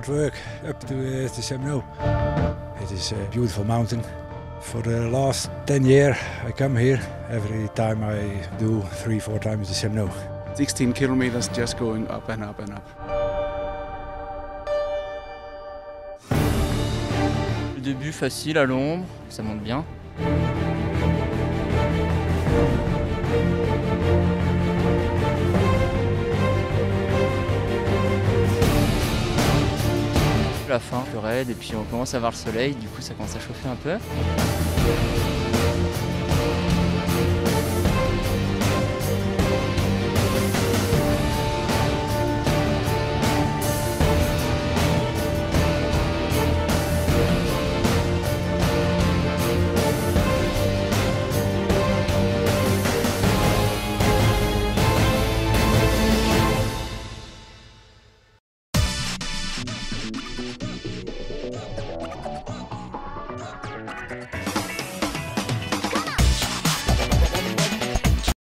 hard work up to, uh, to It is a beautiful mountain. For the last 10 years I come here. Every time I do three, four times the Seminole. 16 kilometers just going up and up and up. Le début facile à l'ombre, ça monte bien. La fin plus raide et puis on commence à voir le soleil, du coup ça commence à chauffer un peu.